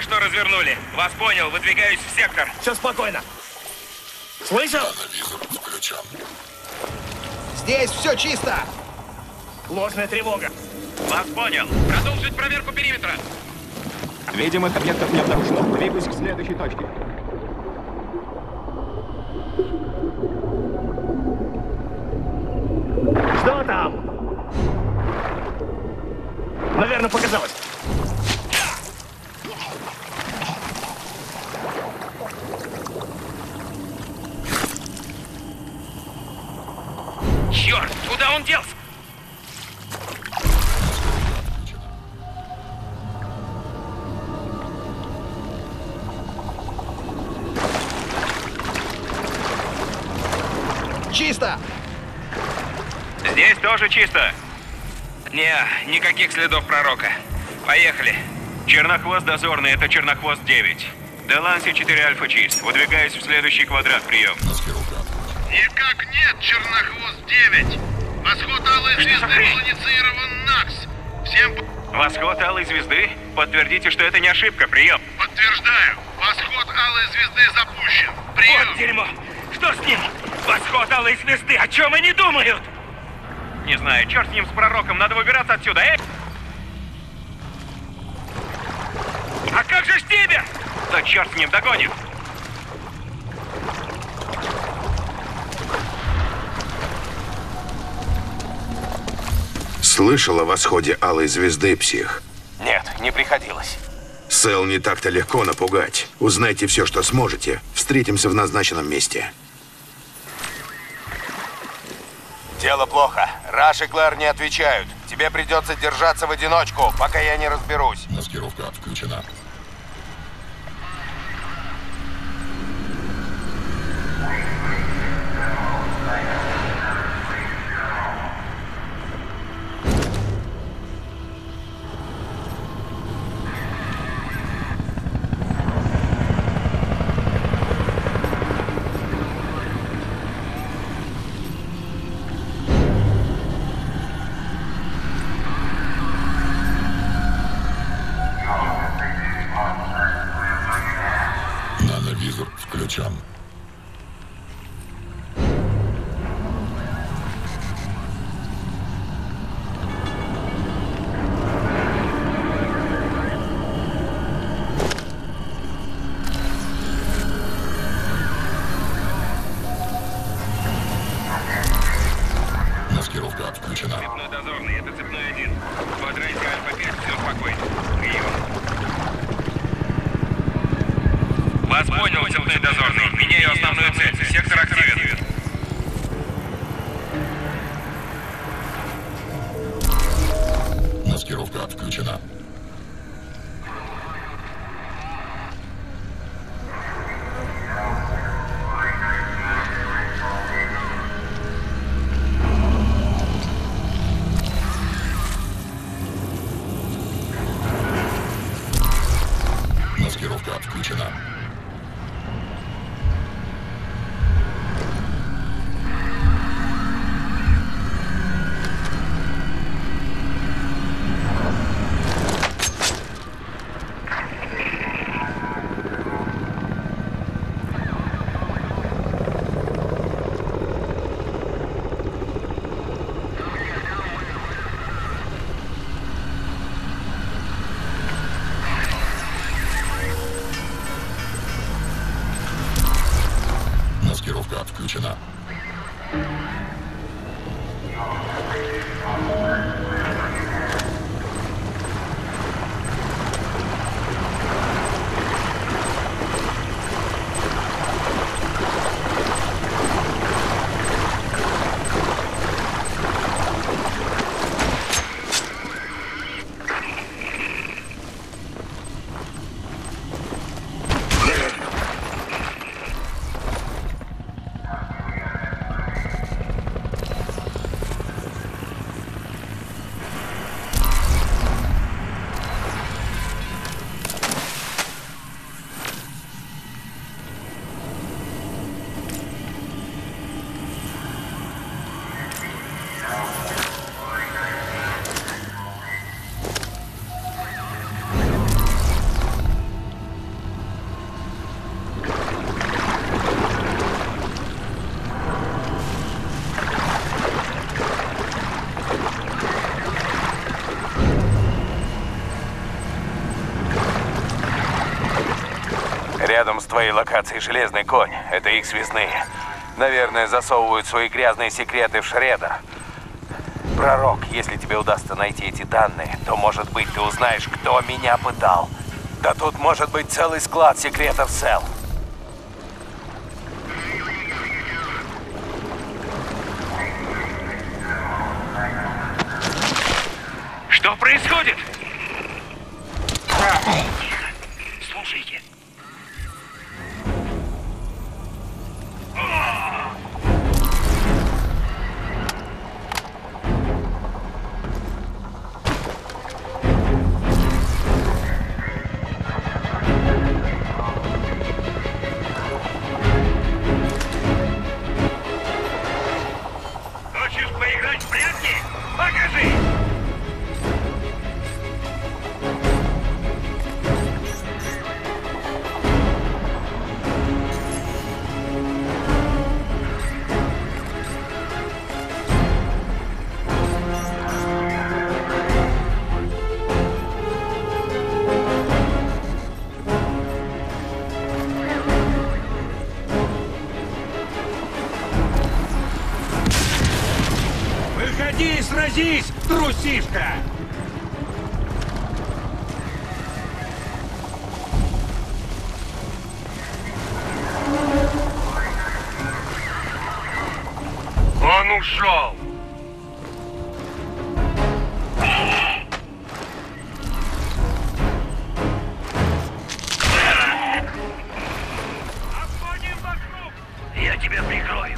Только что развернули. Вас понял, выдвигаюсь в сектор. Все спокойно. Слышал? Здесь все чисто! Ложная тревога. Вас понял. Продолжить проверку периметра. Видимых объектов не обнаружено. Двигаюсь к следующей точке. Что там? Наверное, показалось. Черт, куда он делся? Чисто! Здесь тоже чисто. Не, никаких следов пророка. Поехали. Чернохвост дозорный, это Чернохвост 9. Деланси 4 Альфа чист. Выдвигаюсь в следующий квадрат, прием. Маскировка. Никак нет, Чернохвост 9. Восход Алой за Звезды хрень? был инициирован НАКС. Всем Восход Алой Звезды? Подтвердите, что это не ошибка, прием. подтверждаю. Восход Алой Звезды запущен. Прием. Вот дерьмо! Что с ним? Восход Алой Звезды, о чем они думают? Не знаю, черт с ним, с пророком, надо выбираться отсюда, эй! А как же Штибер? Да черт с ним, догоним! Слышал о восходе Алой Звезды, псих? Нет, не приходилось. Сэл не так-то легко напугать. Узнайте все, что сможете. Встретимся в назначенном месте. Дело плохо. Раш и Клэр не отвечают. Тебе придется держаться в одиночку, пока я не разберусь. Маскировка отключена. Цепной дозорный. Меняю основную цель. Сектор активен. Маскировка отключена. Твоей локацией железный конь. Это их связные. Наверное, засовывают свои грязные секреты в шредер. Пророк, если тебе удастся найти эти данные, то, может быть, ты узнаешь, кто меня пытал. Да тут может быть целый склад секретов Сел. Что происходит? Трусишка! Он ушел. Я тебя прикрою.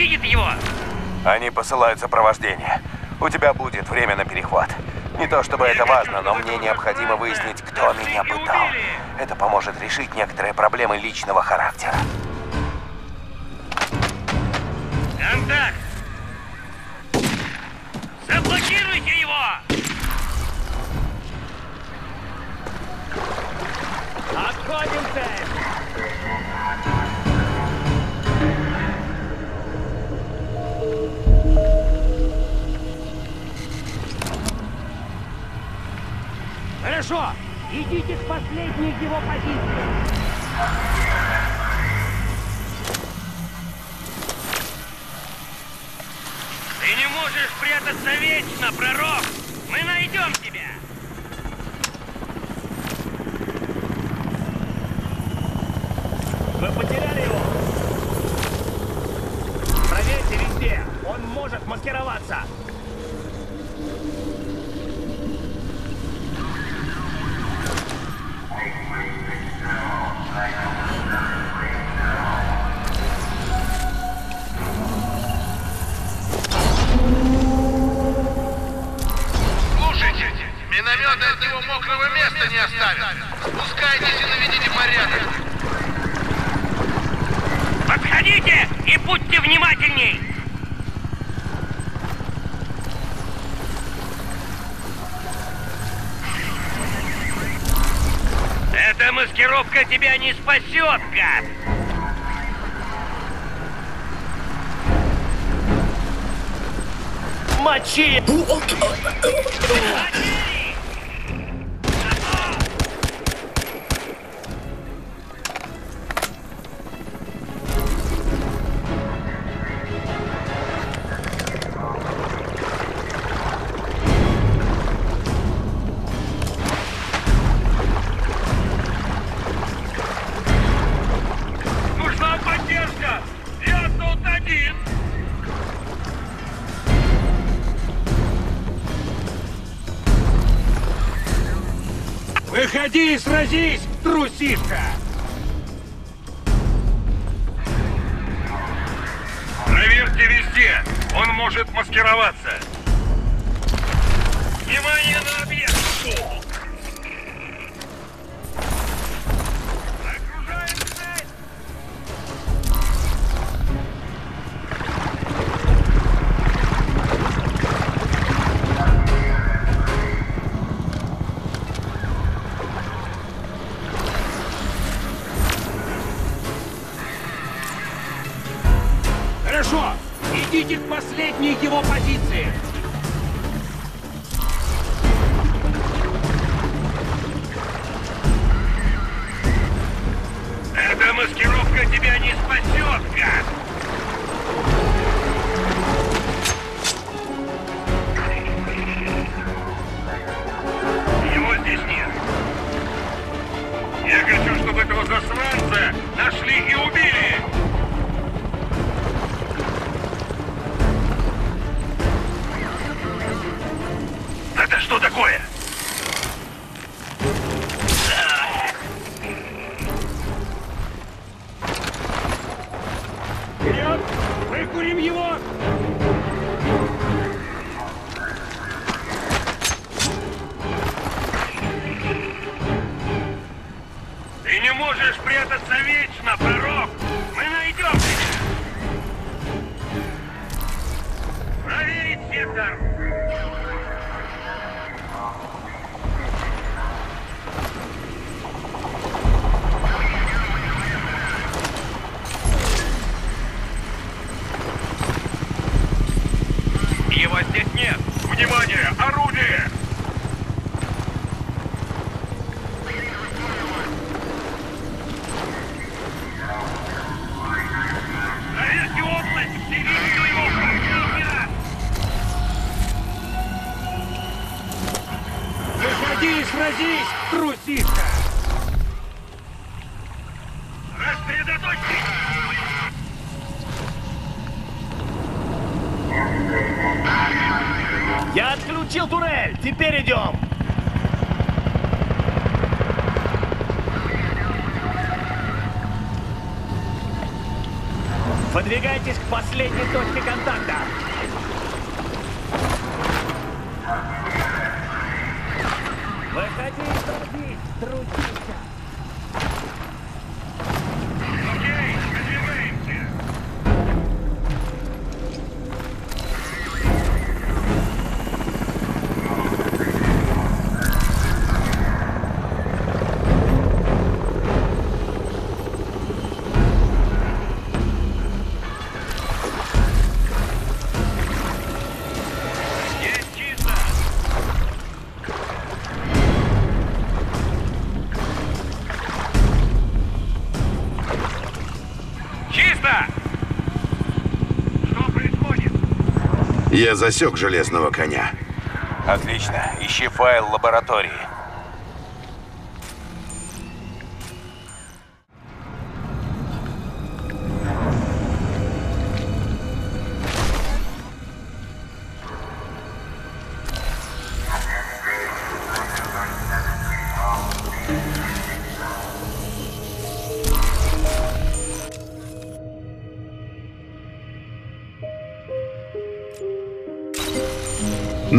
Видит его? Они посылают сопровождение. У тебя будет время на перехват. Не то чтобы это важно, но мне необходимо выяснить, кто меня пытал. Это поможет решить некоторые проблемы личного характера. Последней его позиции. Ты не можешь прятаться вечно, пророк! Мы найдем тебя! Выходи и сразись, трусишка! такое? Я засек железного коня. Отлично. Ищи файл лаборатории.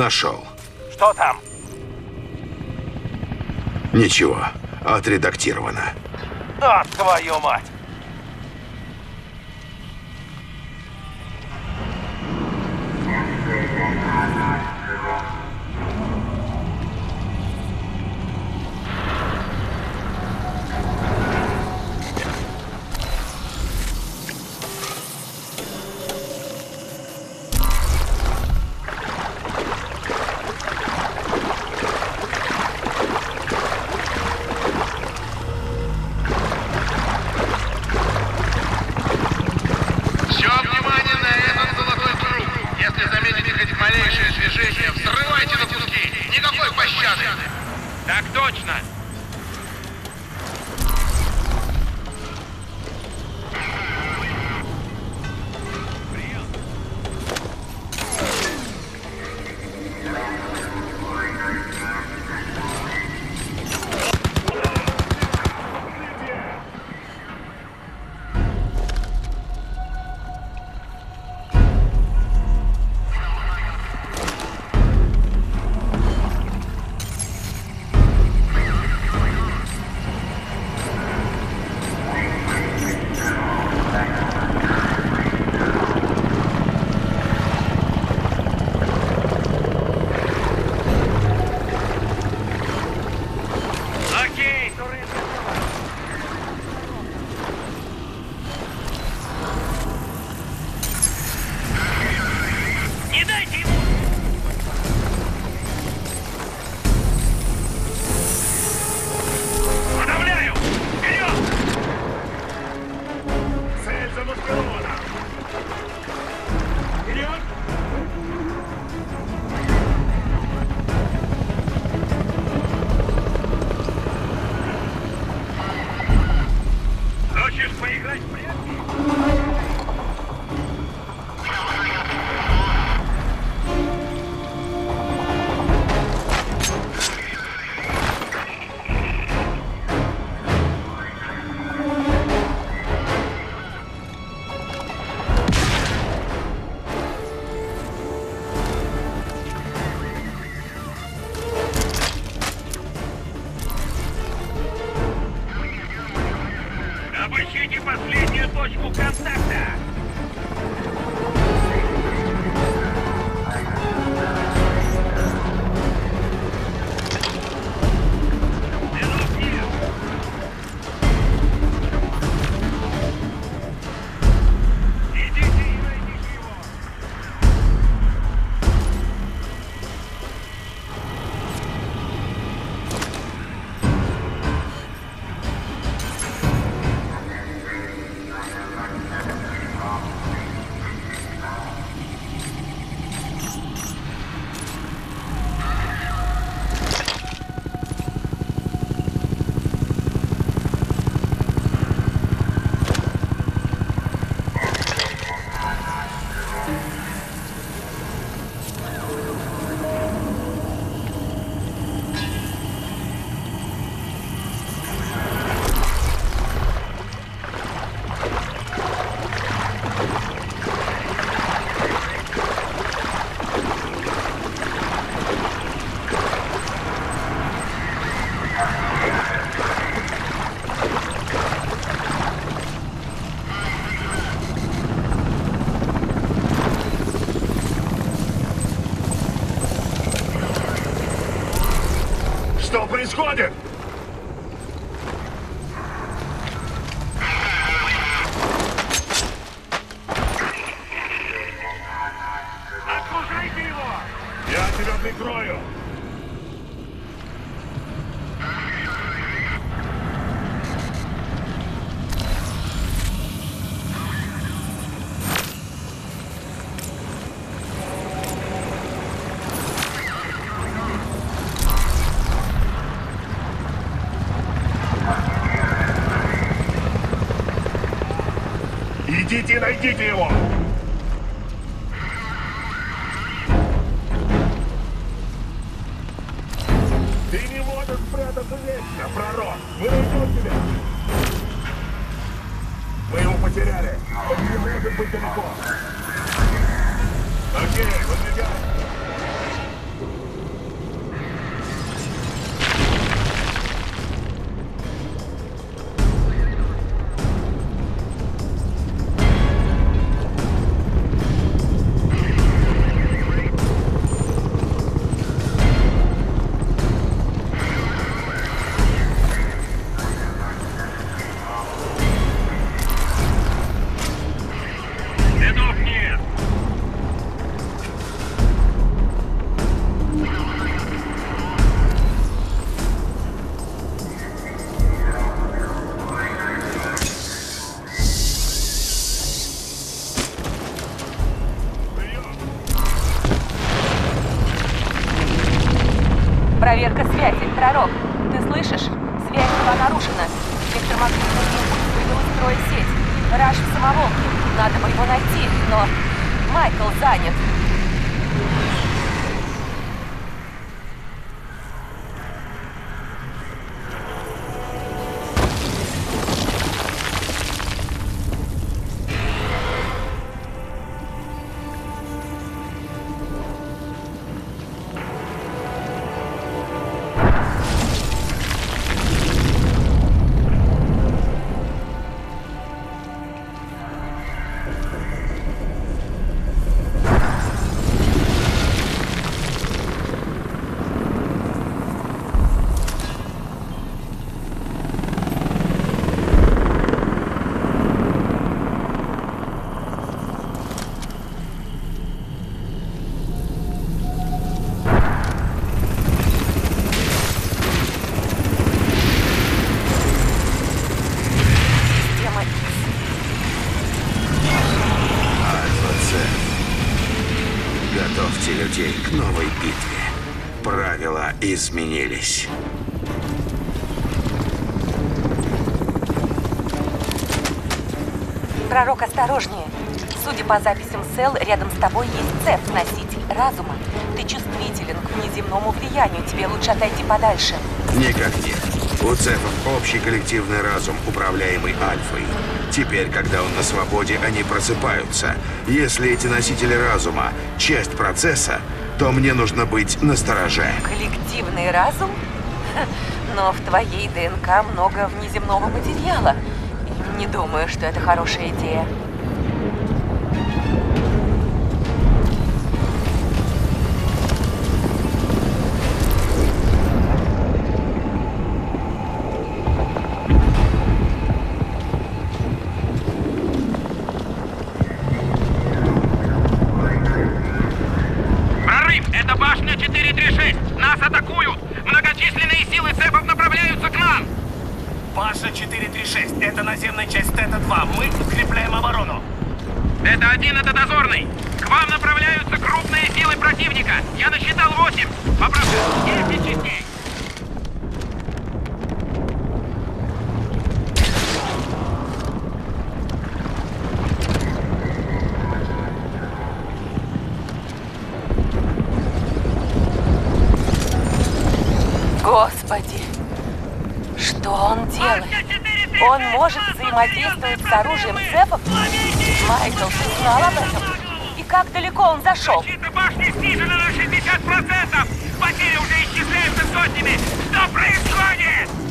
Нашел. Что там? Ничего. Отредактировано. Да, твою мать! Собирать предки! Идите и найдите его! Ты изменились. Пророк, осторожнее. Судя по записям СЭЛ, рядом с тобой есть Цеф, носитель разума. Ты чувствителен к внеземному влиянию. Тебе лучше отойти подальше. Никак нет. У цефов общий коллективный разум, управляемый Альфой. Теперь, когда он на свободе, они просыпаются. Если эти носители разума — часть процесса, то мне нужно быть настороже. Коллективный разум? Но в твоей ДНК много внеземного материала. Не думаю, что это хорошая идея. Это один, это дозорный. К вам направляются крупные силы противника. Я насчитал восемь. Попрошу, 10 частей. Может взаимодействовать с оружием цепов? Майкл, ты знал об этом? И как далеко он зашел? Защита башни снижена на 60%! Потери уже исчисляются сотнями! Что происходит?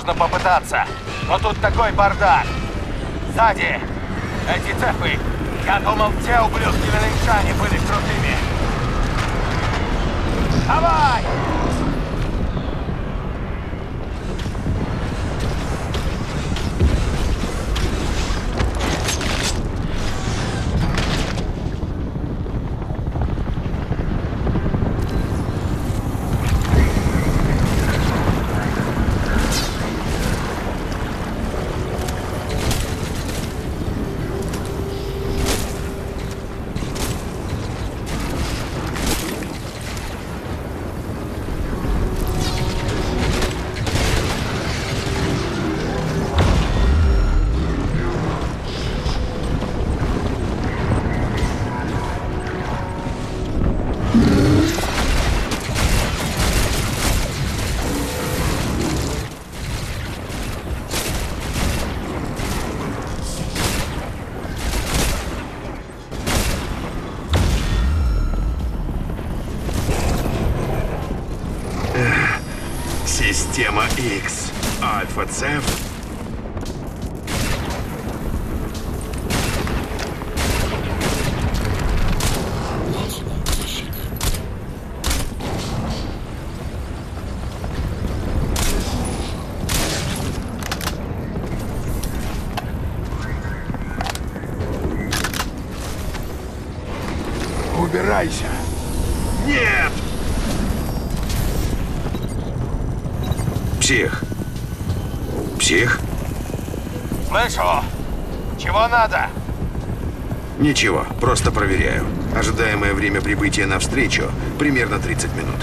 Можно попытаться, но тут такой бардак. Сзади! Эти цепы! Я думал, те ублюдки на Линшане были крутыми. Давай! what, Sam? Чего надо? Ничего, просто проверяю. Ожидаемое время прибытия на встречу примерно 30 минут.